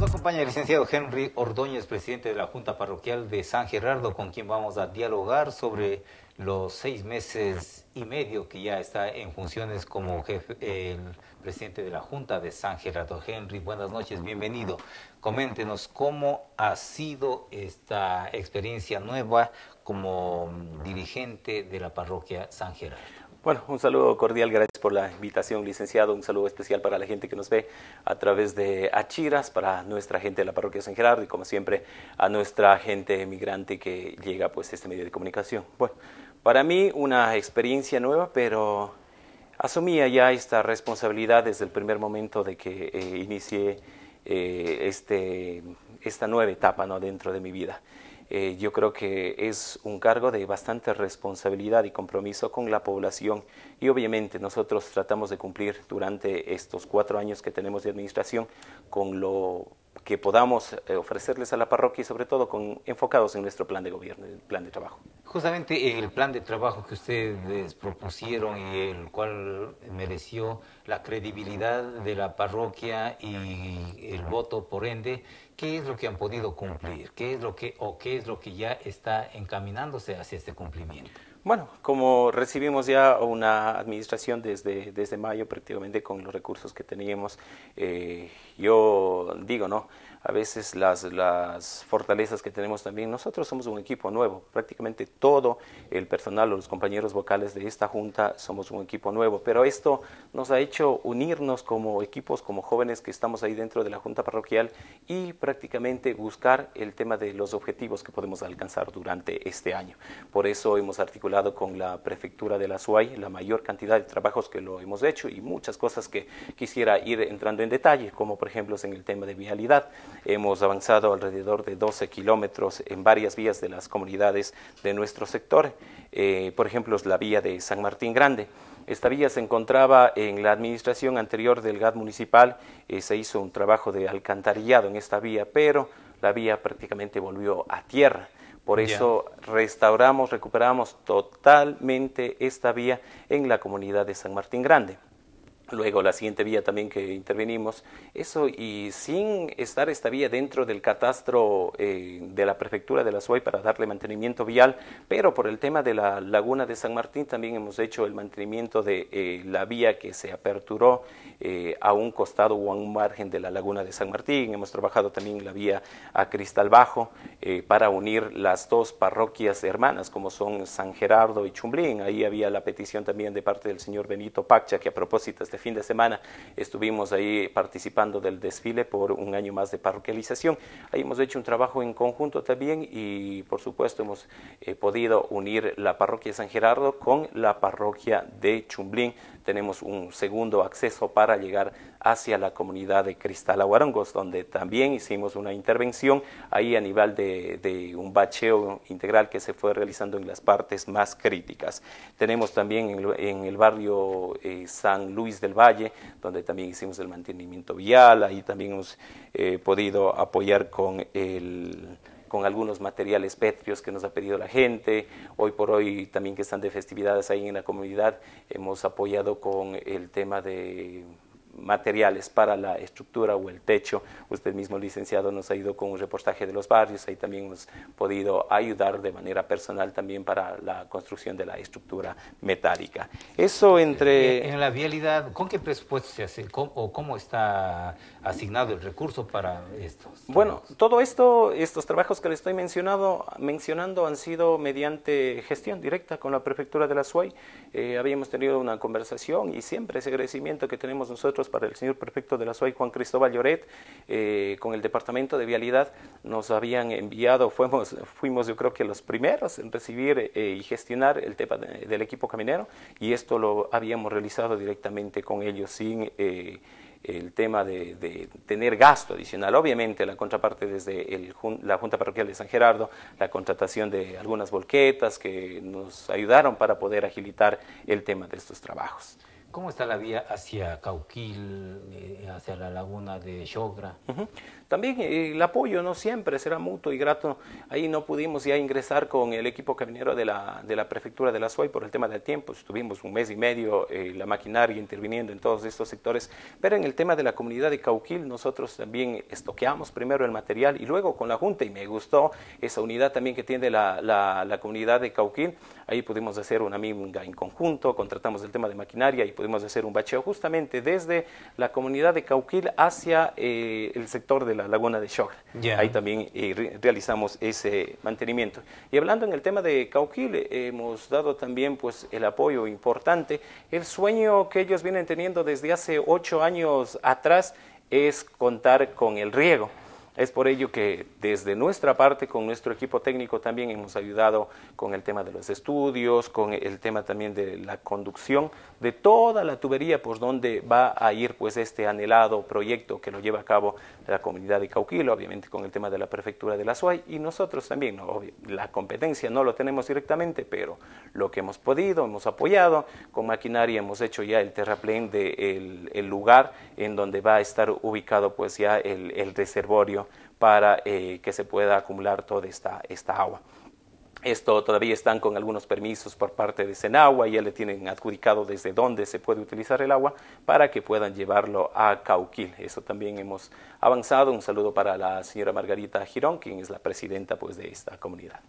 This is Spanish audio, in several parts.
Nos acompaña el licenciado Henry Ordóñez, presidente de la Junta Parroquial de San Gerardo, con quien vamos a dialogar sobre los seis meses y medio que ya está en funciones como jefe, el presidente de la Junta de San Gerardo. Henry, buenas noches, bienvenido. Coméntenos cómo ha sido esta experiencia nueva como dirigente de la parroquia San Gerardo. Bueno, un saludo cordial, gracias por la invitación, licenciado. Un saludo especial para la gente que nos ve a través de Achiras, para nuestra gente de la parroquia San Gerardo y, como siempre, a nuestra gente emigrante que llega pues, a este medio de comunicación. Bueno, para mí una experiencia nueva, pero asumía ya esta responsabilidad desde el primer momento de que eh, inicié eh, este, esta nueva etapa ¿no? dentro de mi vida. Eh, yo creo que es un cargo de bastante responsabilidad y compromiso con la población y obviamente nosotros tratamos de cumplir durante estos cuatro años que tenemos de administración con lo que podamos eh, ofrecerles a la parroquia y sobre todo con, enfocados en nuestro plan de gobierno, el plan de trabajo. Justamente el plan de trabajo que ustedes propusieron y el cual mereció la credibilidad de la parroquia y el voto por ende, ¿qué es lo que han podido cumplir? ¿Qué es lo que o qué es lo que ya está encaminándose hacia este cumplimiento? Bueno, como recibimos ya una administración desde, desde mayo prácticamente con los recursos que teníamos, eh, yo digo, ¿no? A veces las, fortalezas que tenemos también. Nosotros somos un equipo nuevo, prácticamente todo el personal o los compañeros vocales de esta junta somos un equipo nuevo, pero esto nos ha hecho unirnos como equipos, como jóvenes que estamos ahí dentro de la junta parroquial y prácticamente buscar el tema de los objetivos que podemos alcanzar durante este año. Por eso hemos articulado con la prefectura de la SUAY la mayor cantidad de trabajos que lo hemos hecho y muchas cosas que quisiera ir entrando en detalle, como por ejemplo en el tema de vialidad. Hemos avanzado alrededor de 12 kilómetros en varias vías de las comunidades de nuestro sector. Eh, por ejemplo, es la vía de San Martín Grande. Esta vía se encontraba en la administración anterior del GAD municipal. Eh, se hizo un trabajo de alcantarillado en esta vía, pero la vía prácticamente volvió a tierra. Por eso restauramos, recuperamos totalmente esta vía en la comunidad de San Martín Grande. Luego la siguiente vía también que intervenimos, eso y sin estar esta vía dentro del catastro eh, de la prefectura de la SUAY para darle mantenimiento vial, pero por el tema de la laguna de San Martín también hemos hecho el mantenimiento de eh, la vía que se aperturó eh, a un costado o a un margen de la laguna de San Martín, hemos trabajado también la vía a Cristal Bajo para unir las dos parroquias hermanas como son San Gerardo y Chumblín, ahí había la petición también de parte del señor Benito Pacha que a propósito este fin de semana estuvimos ahí participando del desfile por un año más de parroquialización. Ahí hemos hecho un trabajo en conjunto también y por supuesto hemos eh, podido unir la parroquia de San Gerardo con la parroquia de Chumblín. Tenemos un segundo acceso para llegar hacia la comunidad de Cristal Aguarongos, donde también hicimos una intervención ahí a nivel de, un bacheo integral que se fue realizando en las partes más críticas. Tenemos también en, el barrio eh, San Luis del Valle, donde también hicimos el mantenimiento vial, ahí también hemos eh, podido apoyar con el con algunos materiales pétreos que nos ha pedido la gente. Hoy por hoy también que están de festividades ahí en la comunidad, hemos apoyado con el tema de materiales para la estructura o el techo. Usted mismo, licenciado, nos ha ido con un reportaje de los barrios, ahí también hemos podido ayudar de manera personal también para la construcción de la estructura metálica. Eso entre... En la vialidad, ¿con qué presupuesto se hace o cómo está asignado el recurso para estos? Bueno, todo esto, estos trabajos que le estoy mencionando, mencionando han sido mediante gestión directa con la prefectura de la SUAY. Eh, habíamos tenido una conversación y siempre ese agradecimiento que tenemos nosotros para el señor prefecto de la SUAY, Juan Cristóbal Lloret, eh, con el Departamento de Vialidad, nos habían enviado, fuimos, fuimos yo creo que los primeros en recibir eh, y gestionar el tema del equipo caminero y esto lo habíamos realizado directamente con ellos sin eh, el tema de, tener gasto adicional. Obviamente la contraparte desde el, la Junta Parroquial de San Gerardo, la contratación de algunas volquetas que nos ayudaron para poder agilitar el tema de estos trabajos. ¿Cómo está la vía hacia Cauquil, eh, hacia la laguna de Xogra? También eh, el apoyo no siempre será mutuo y grato. Ahí no pudimos ya ingresar con el equipo camionero de la, de la prefectura de la SUAY por el tema del tiempo. Estuvimos un mes y medio eh, la maquinaria interviniendo en todos estos sectores. Pero en el tema de la comunidad de Cauquil nosotros también estoqueamos primero el material y luego con la Junta y me gustó esa unidad también que tiene la, la, comunidad de Cauquil. Ahí pudimos hacer una minga en conjunto, contratamos el tema de maquinaria y pudimos hacer un bacheo justamente desde la comunidad de Cauquil hacia eh, el sector de la laguna de Xogra. Ahí también eh, realizamos ese mantenimiento. Y hablando en el tema de Cauquil, hemos dado también pues el apoyo importante. El sueño que ellos vienen teniendo desde hace ocho años atrás es contar con el riego. Es por ello que desde nuestra parte, con nuestro equipo técnico, también hemos ayudado con el tema de los estudios, con el tema también de la conducción de toda la tubería por donde va a ir pues este anhelado proyecto que lo lleva a cabo la comunidad de Cauquilo, obviamente con el tema de la prefectura de la SUAY. Y nosotros también, la competencia no lo tenemos directamente, pero lo que hemos podido, hemos apoyado, con maquinaria hemos hecho ya el terraplén del el lugar en donde va a estar ubicado pues ya el reservorio para eh, que se pueda acumular toda esta, esta agua. Esto todavía están con algunos permisos por parte de Senagua, ya le tienen adjudicado desde dónde se puede utilizar el agua para que puedan llevarlo a Cauquil. Eso también hemos avanzado. Un saludo para la señora Margarita Girón, quien es la presidenta pues, de esta comunidad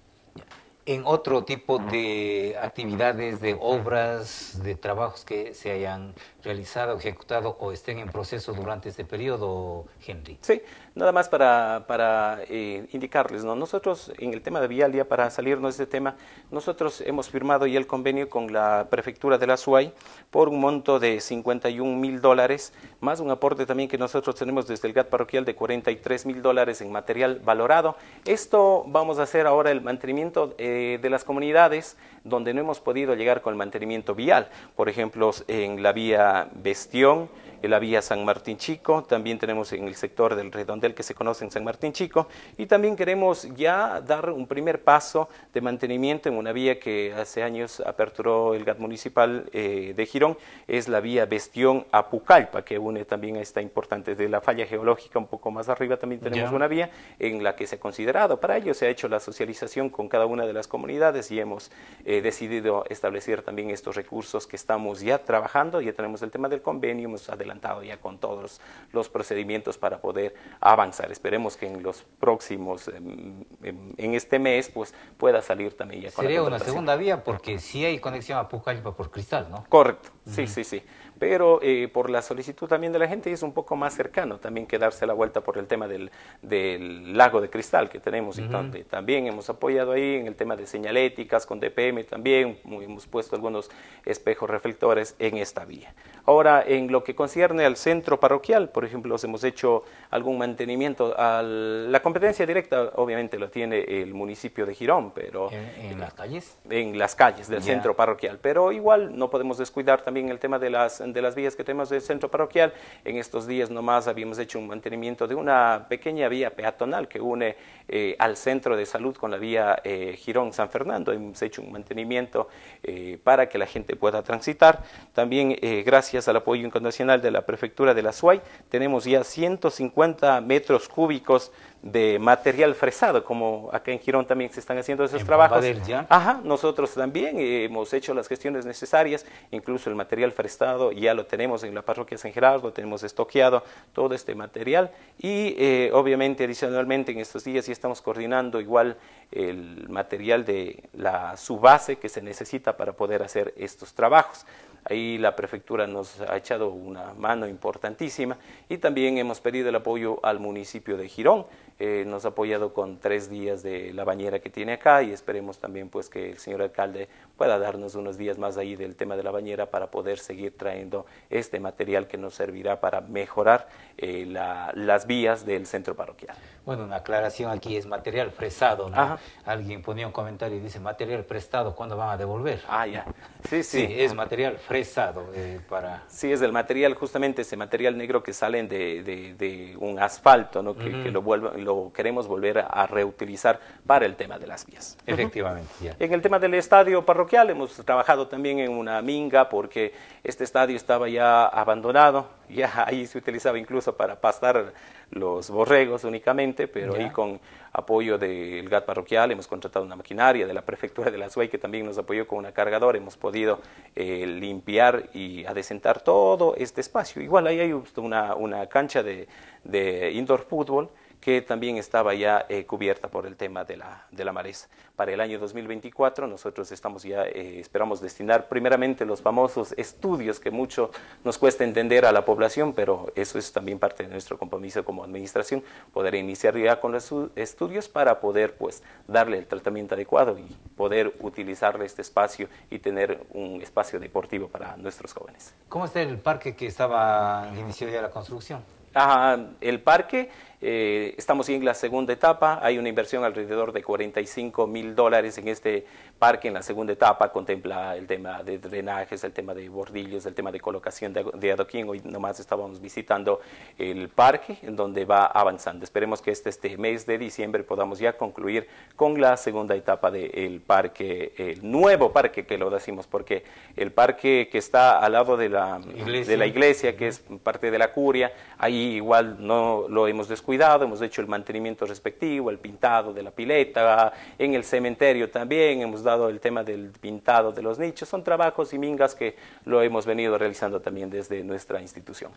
en otro tipo de actividades, de obras, de trabajos que se hayan realizado, ejecutado o estén en proceso durante este periodo, Henry. Sí, nada más para, para eh, indicarles, ¿no? nosotros en el tema de Vialia, para salirnos de este tema, nosotros hemos firmado ya el convenio con la prefectura de la SUAY por un monto de 51 mil dólares, más un aporte también que nosotros tenemos desde el GAT parroquial de 43 mil dólares en material valorado. Esto vamos a hacer ahora el mantenimiento. Eh, de, las comunidades donde no hemos podido llegar con el mantenimiento vial. Por ejemplo, en la vía Bestión, la vía San Martín Chico, también tenemos en el sector del Redondel que se conoce en San Martín Chico, y también queremos ya dar un primer paso de mantenimiento en una vía que hace años aperturó el GAT municipal eh, de Girón, es la vía Bestión a Pucallpa, que une también a esta importante de la falla geológica, un poco más arriba también tenemos una vía en la que se ha considerado, para ello se ha hecho la socialización con cada una de las comunidades y hemos eh, decidido establecer también estos recursos que estamos ya trabajando, ya tenemos el tema del convenio, hemos adelantado ya con todos los procedimientos para poder avanzar. Esperemos que en los próximos, em, em, en, este mes, pues pueda salir también ya con Sería una segunda vía porque si hay conexión a Pucallpa por cristal, ¿no? Correcto, sí, sí, sí pero eh, por la solicitud también de la gente es un poco más cercano también que darse la vuelta por el tema del, del lago de cristal que tenemos y donde también hemos apoyado ahí en el tema de señaléticas con DPM también hemos puesto algunos espejos reflectores en esta vía. Ahora, en lo que concierne al centro parroquial, por ejemplo, hemos hecho algún mantenimiento. Al, la competencia directa, obviamente, lo tiene el municipio de Girón, pero... ¿En, las calles? En las calles del centro parroquial. Pero igual no podemos descuidar también el tema de las, de las vías que tenemos del centro parroquial. En estos días nomás habíamos hecho un mantenimiento de una pequeña vía peatonal que une eh, al centro de salud con la vía eh, Girón-San Fernando. Hemos hecho un mantenimiento eh, para que la gente pueda transitar. También, gracias gracias al apoyo incondicional de la prefectura de la SUAY, tenemos ya 150 metros cúbicos de material fresado, como acá en Girón también se están haciendo esos trabajos. Ya? Ajá, nosotros también hemos hecho las gestiones necesarias, incluso el material fresado ya lo tenemos en la parroquia San Gerardo, tenemos estoqueado todo este material y eh, obviamente adicionalmente en estos días ya estamos coordinando igual el material de la subase que se necesita para poder hacer estos trabajos. Ahí la prefectura nos ha echado una mano importantísima y también hemos pedido el apoyo al municipio de Girón eh, nos ha apoyado con tres días de la bañera que tiene acá y esperemos también pues que el señor alcalde pueda darnos unos días más ahí del tema de la bañera para poder seguir trayendo este material que nos servirá para mejorar eh, las vías del centro parroquial. Bueno, una aclaración aquí es material fresado, ¿no? Alguien ponía un comentario y dice material prestado, ¿cuándo van a devolver? Ah, ya. Sí, sí. es material fresado eh, para... Sí, es el material, justamente ese material negro que salen de, de, un asfalto, ¿no? Que, lo vuelvan lo queremos volver a reutilizar para el tema de las vías. Efectivamente. En el tema del estadio parroquial hemos trabajado también en una minga porque este estadio estaba ya abandonado, ya ahí se utilizaba incluso para pastar los borregos únicamente, pero ahí con apoyo del GAT parroquial hemos contratado una maquinaria de la prefectura de la SUEI que también nos apoyó con una cargadora, hemos podido eh, limpiar y adecentar todo este espacio. Igual ahí hay una, una cancha de, de indoor fútbol que también estaba ya eh, cubierta por el tema de la, de la mareza. Para el año 2024 nosotros estamos ya, eh, esperamos destinar primeramente los famosos estudios que mucho nos cuesta entender a la población, pero eso es también parte de nuestro compromiso como administración, poder iniciar ya con los estudios para poder pues darle el tratamiento adecuado y poder utilizarle este espacio y tener un espacio deportivo para nuestros jóvenes. ¿Cómo está el parque que estaba iniciado ya la construcción? Ah, el parque eh, estamos en la segunda etapa, hay una inversión alrededor de 45 mil dólares en este parque en la segunda etapa, contempla el tema de drenajes, el tema de bordillos, el tema de colocación de, adoquín, hoy nomás estábamos visitando el parque en donde va avanzando. Esperemos que este, este mes de diciembre podamos ya concluir con la segunda etapa del parque, el nuevo parque que lo decimos, porque el parque que está al lado de la iglesia, de la iglesia. que es parte de la curia, ahí igual no lo hemos descubierto cuidado, hemos hecho el mantenimiento respectivo, el pintado de la pileta, en el cementerio también hemos dado el tema del pintado de los nichos, son trabajos y mingas que lo hemos venido realizando también desde nuestra institución.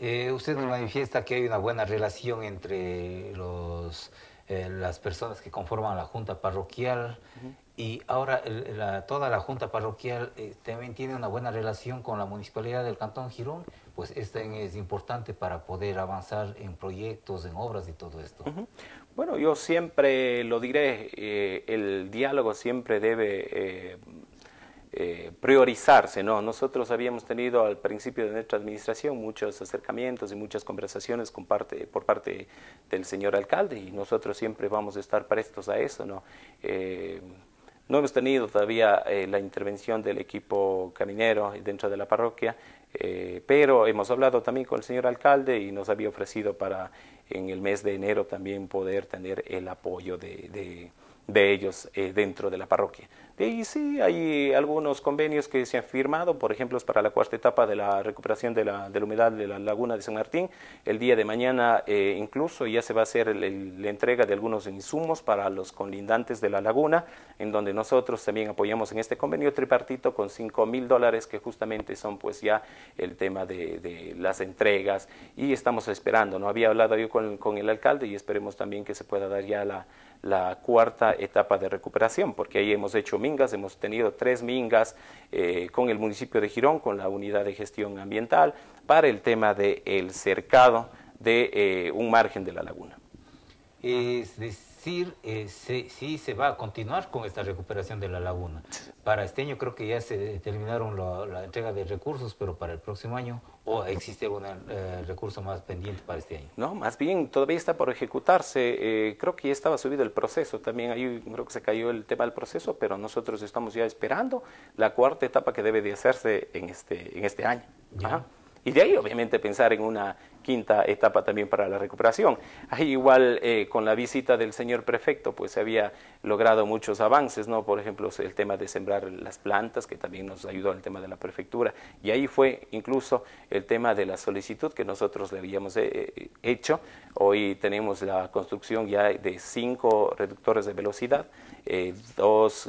Eh, usted nos manifiesta que hay una buena relación entre los, eh, las personas que conforman la junta parroquial y ahora toda la junta parroquial eh, también tiene una buena relación con la municipalidad del Cantón Girón pues esto es importante para poder avanzar en proyectos, en obras y todo esto. Bueno, yo siempre lo diré, eh, el diálogo siempre debe eh, priorizarse, ¿no? Nosotros habíamos tenido al principio de nuestra administración muchos acercamientos y muchas conversaciones con parte, por parte del señor alcalde y nosotros siempre vamos a estar prestos a eso, ¿no? No hemos tenido todavía la intervención del equipo caminero dentro de la parroquia, eh, pero hemos hablado también con el señor alcalde y nos había ofrecido para en el mes de enero también poder tener el apoyo de, de, ellos eh, dentro de la parroquia. Y sí, hay algunos convenios que se han firmado, por ejemplo, es para la cuarta etapa de la recuperación de la, de la humedad de la laguna de San Martín. El día de mañana eh, incluso ya se va a hacer la entrega de algunos insumos para los colindantes de la laguna, en donde nosotros también apoyamos en este convenio tripartito con 5 mil dólares, que justamente son pues ya el tema de, de, las entregas y estamos esperando. No había hablado yo con, con el alcalde y esperemos también que se pueda dar ya la la cuarta etapa de recuperación, porque ahí hemos hecho mingas, hemos tenido tres mingas eh, con el municipio de Girón, con la unidad de gestión ambiental, para el tema del cercado de eh, un margen de la laguna. Es decir, eh, sí, se va a continuar con esta recuperación de la laguna. Para este año creo que ya se terminaron la entrega de recursos, pero para el próximo año ¿O existe algún eh, recurso más pendiente para este año? No, más bien todavía está por ejecutarse. Eh, creo que ya estaba subido el proceso. También ahí creo que se cayó el tema del proceso, pero nosotros estamos ya esperando la cuarta etapa que debe de hacerse en este, en este año. Y de ahí obviamente pensar en una quinta etapa también para la recuperación. Ahí igual eh, con la visita del señor prefecto pues se había logrado muchos avances, ¿no? Por ejemplo, el tema de sembrar las plantas, que también nos ayudó el tema de la prefectura. Y ahí fue incluso el tema de la solicitud que nosotros le habíamos eh, eh, hecho. Hoy tenemos la construcción ya de cinco reductores de velocidad, dos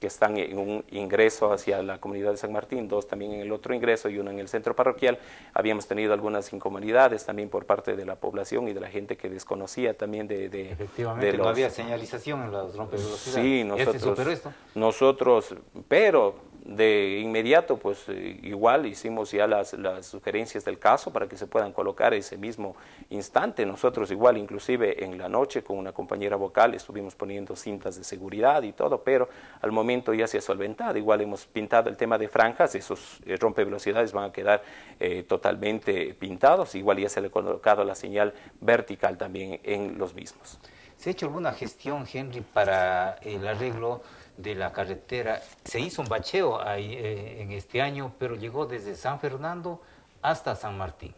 que están en un ingreso hacia la comunidad de San Martín, dos también en el otro ingreso y uno en el centro parroquial. Habíamos tenido algunas incomodidades también por parte de la población y de la gente que desconocía también de... de Efectivamente, no había señalización en los rompevelocidades. Sí, nosotros, nosotros, pero de inmediato, pues eh, igual hicimos ya las, sugerencias del caso para que se puedan colocar ese mismo instante. Nosotros igual, inclusive en la noche con una compañera vocal estuvimos poniendo cintas de seguridad y todo, pero al momento ya se ha solventado. Igual hemos pintado el tema de franjas, esos eh, rompevelocidades van a quedar eh, totalmente pintados. Igual ya se le ha colocado la señal vertical también en los mismos. ¿Se ha hecho alguna gestión, Henry, para el arreglo de la carretera. Se hizo un bacheo ahí, eh, en este año, pero llegó desde San Fernando hasta San Martín.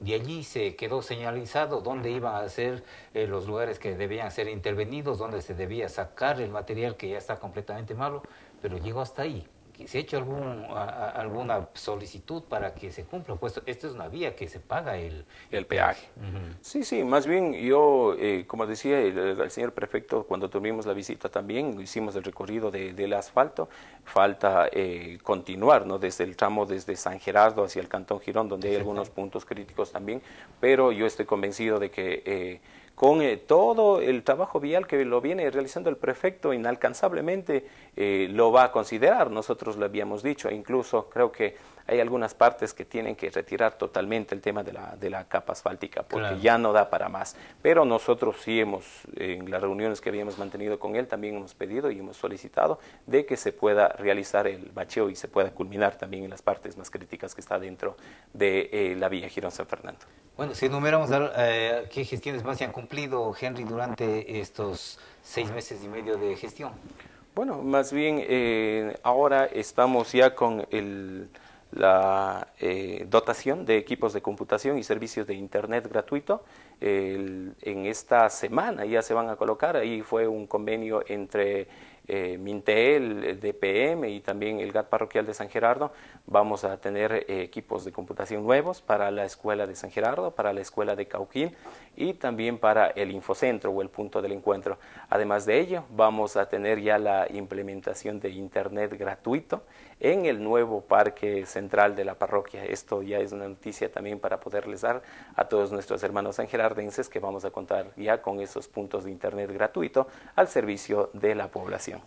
de allí se quedó señalizado dónde iban a ser eh, los lugares que debían ser intervenidos, dónde se debía sacar el material que ya está completamente malo, pero llegó hasta ahí se ha hecho algún, alguna solicitud para que se cumpla, pues esta es una vía que se paga el, el peaje. Sí, sí, más bien yo, eh, como decía el, señor prefecto, cuando tuvimos la visita también, hicimos el recorrido del asfalto, falta eh, continuar, ¿no? Desde el tramo desde San Gerardo hacia el Cantón Girón, donde hay algunos puntos críticos también, pero yo estoy convencido de que... Eh, con eh, todo el trabajo vial que lo viene realizando el prefecto inalcanzablemente, eh, lo va a considerar. Nosotros lo habíamos dicho, incluso creo que hay algunas partes que tienen que retirar totalmente el tema de la, de la capa asfáltica, porque ya no da para más. Pero nosotros sí hemos, en las reuniones que habíamos mantenido con él, también hemos pedido y hemos solicitado de que se pueda realizar el bacheo y se pueda culminar también en las partes más críticas que está dentro de eh, la vía Girón San Fernando. Bueno, si enumeramos eh, qué gestiones más se han cumplido, Henry, durante estos seis meses y medio de gestión. Bueno, más bien eh, ahora estamos ya con la eh, dotación de equipos de computación y servicios de Internet gratuito. en esta semana ya se van a colocar, ahí fue un convenio entre eh, Mintel, DPM y también el GAT parroquial de San Gerardo, vamos a tener eh, equipos de computación nuevos para la escuela de San Gerardo, para la escuela de Cauquín y también para el infocentro o el punto del encuentro. Además de ello, vamos a tener ya la implementación de Internet gratuito en el nuevo parque central de la parroquia. Esto ya es una noticia también para poderles dar a todos nuestros hermanos sangerardenses que vamos a contar ya con esos puntos de Internet gratuito al servicio de la población.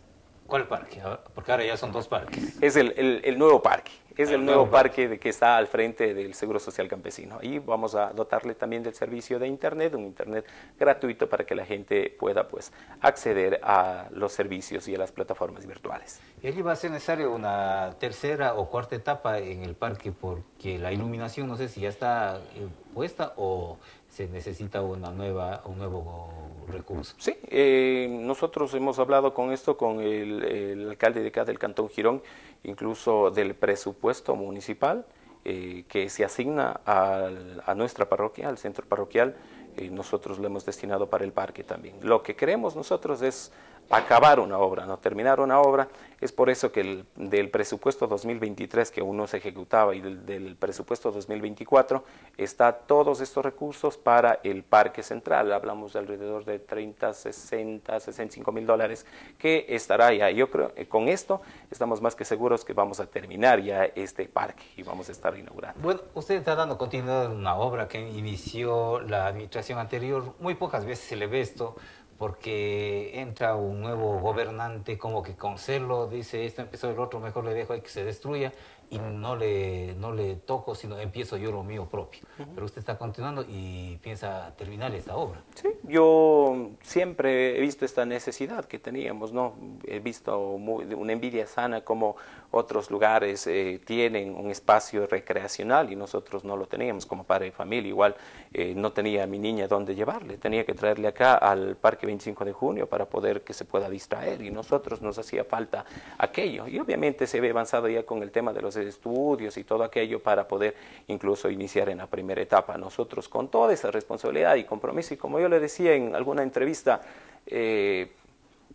¿Cuál parque? Porque ahora ya son dos parques. Es el, el, nuevo parque. Es el, nuevo parque de que está al frente del Seguro Social Campesino. Ahí vamos a dotarle también del servicio de Internet, un Internet gratuito para que la gente pueda pues, acceder a los servicios y a las plataformas virtuales. ¿Y allí va a ser necesario una tercera o cuarta etapa en el parque porque la iluminación no sé si ya está eh, puesta o se necesita una nueva, un nuevo recurso. Sí, eh, nosotros hemos hablado con esto con el, alcalde de acá del Cantón Girón, incluso del presupuesto municipal eh, que se asigna a nuestra parroquia, al centro parroquial, y nosotros lo hemos destinado para el parque también. Lo que queremos nosotros es acabar una obra, no terminar una obra. Es por eso que el, del presupuesto 2023 que aún no se ejecutaba y del, presupuesto 2024 está todos estos recursos para el parque central. Hablamos de alrededor de 30, 60, 65 mil dólares que estará ya. Yo creo que con esto estamos más que seguros que vamos a terminar ya este parque y vamos a estar inaugurando. Bueno, usted está dando continuidad a una obra que inició la administración anterior. Muy pocas veces se le ve esto porque entra un nuevo gobernante como que con celo dice esto empezó el otro, mejor le dejo ahí que se destruya y no le, no le toco, sino empiezo yo lo mío propio. Pero usted está continuando y piensa terminar esta obra. Sí, yo siempre he visto esta necesidad que teníamos, ¿no? He visto una envidia sana como otros lugares eh, tienen un espacio recreacional y nosotros no lo teníamos como padre de familia. Igual eh, no tenía a mi niña dónde llevarle, tenía que traerle acá al Parque 25 de Junio para poder que se pueda distraer y nosotros nos hacía falta aquello. Y obviamente se ve avanzado ya con el tema de los estudios y todo aquello para poder incluso iniciar en la primera etapa. Nosotros con toda esa responsabilidad y compromiso y como yo le decía en alguna entrevista, eh,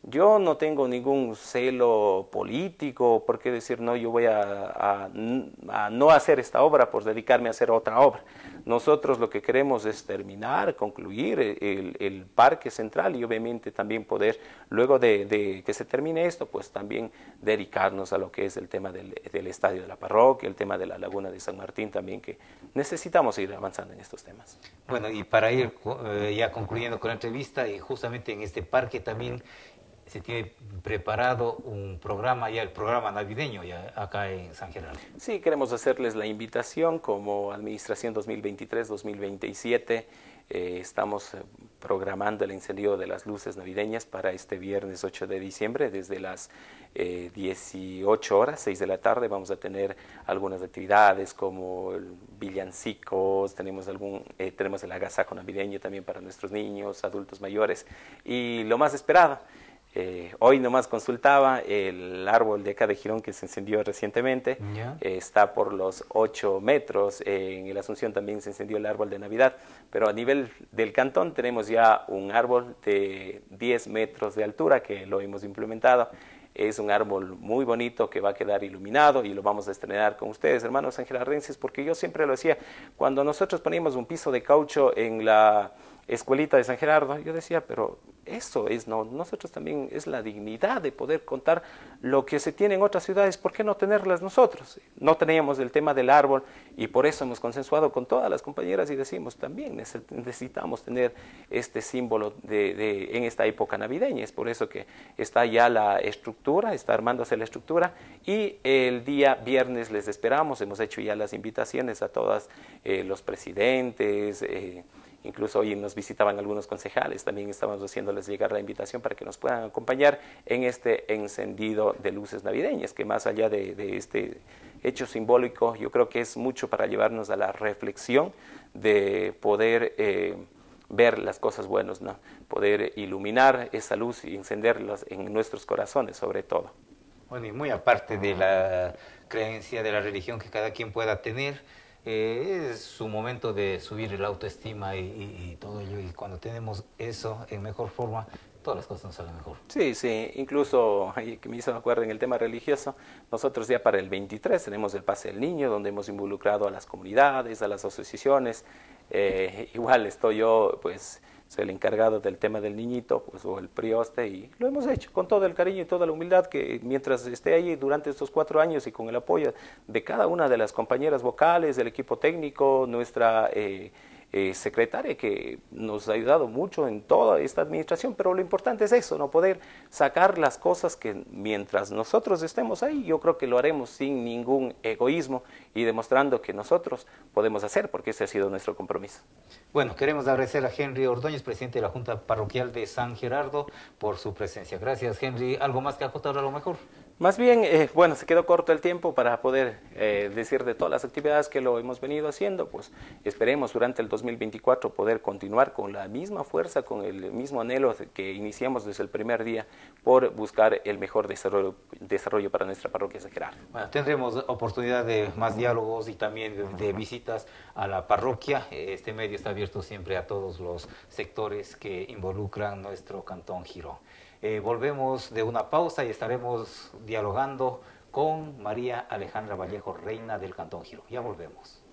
yo no tengo ningún celo político, por qué decir, no, yo voy a, no hacer esta obra por dedicarme a hacer otra obra. Nosotros lo que queremos es terminar, concluir el, parque central y obviamente también poder, luego de, que se termine esto, pues también dedicarnos a lo que es el tema del, estadio de la parroquia, el tema de la laguna de San Martín también, que necesitamos ir avanzando en estos temas. Bueno, y para ir eh, ya concluyendo con la entrevista, y justamente en este parque también se tiene preparado un programa ya, el programa navideño ya acá en San Gerardo. Sí, queremos hacerles la invitación como Administración 2023-2027. Eh, estamos eh, programando el encendido de las luces navideñas para este viernes 8 de diciembre desde las 18 eh, horas, 6 de la tarde. Vamos a tener algunas actividades como villancicos, tenemos, algún, tenemos el agasajo navideño también para nuestros niños, adultos mayores y lo más esperado Eh, hoy nomás consultaba el árbol de acá de Girón que se encendió recientemente, eh, está por los 8 metros, en el Asunción también se encendió el árbol de Navidad, pero a nivel del cantón tenemos ya un árbol de 10 metros de altura que lo hemos implementado. Es un árbol muy bonito que va a quedar iluminado y lo vamos a estrenar con ustedes, hermanos sangelardenses, porque yo siempre lo decía, cuando nosotros poníamos un piso de caucho en la escuelita de San Gerardo, yo decía, pero eso es, no, nosotros también es la dignidad de poder contar lo que se tiene en otras ciudades, ¿por qué no tenerlas nosotros? No teníamos el tema del árbol y por eso hemos consensuado con todas las compañeras y decimos, también necesitamos tener este símbolo de, en esta época navideña, es por eso que está ya la estructura, está armándose la estructura y el día viernes les esperamos, hemos hecho ya las invitaciones a todos eh, los presidentes, eh, Incluso hoy nos visitaban algunos concejales, también estábamos haciéndoles llegar la invitación para que nos puedan acompañar en este encendido de luces navideñas, que más allá de, este hecho simbólico, yo creo que es mucho para llevarnos a la reflexión de poder eh, ver las cosas buenas, ¿no? poder iluminar esa luz y encenderlas en nuestros corazones sobre todo. Bueno, y muy aparte de la creencia de la religión que cada quien pueda tener, eh, es su momento de subir la autoestima y, todo ello. Y cuando tenemos eso en mejor forma, todas las cosas nos salen mejor. Sí, sí, incluso, que me hizo acuerdo en el tema religioso, nosotros ya para el 23 tenemos el Pase del Niño, donde hemos involucrado a las comunidades, a las asociaciones. Eh, igual estoy yo, pues, soy el encargado del tema del niñito, pues, o el prioste, y lo hemos hecho con todo el cariño y toda la humildad que mientras esté ahí durante estos cuatro años y con el apoyo de cada una de las compañeras vocales, del equipo técnico, nuestra... Eh, eh, secretaria que nos ha ayudado mucho en toda esta administración, pero lo importante es eso, no poder sacar las cosas que mientras nosotros estemos ahí, yo creo que lo haremos sin ningún egoísmo y demostrando que nosotros podemos hacer, porque ese ha sido nuestro compromiso. Bueno, queremos agradecer a Henry Ordóñez, presidente de la Junta Parroquial de San Gerardo, por su presencia. Gracias, Henry. ¿Algo más que acotar a lo mejor? Más bien, eh, bueno, se quedó corto el tiempo para poder eh, decir de todas las actividades que lo hemos venido haciendo, pues esperemos durante el 2024 poder continuar con la misma fuerza, con el mismo anhelo que iniciamos desde el primer día por buscar el mejor desarrollo, desarrollo para nuestra parroquia Gerardo. Bueno, tendremos oportunidad de más diálogos y también de, visitas a la parroquia. Este medio está abierto siempre a todos los sectores que involucran nuestro cantón Girón. Eh, volvemos de una pausa y estaremos dialogando con María Alejandra Vallejo, reina del Cantón Giro. Ya volvemos.